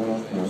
Well, no.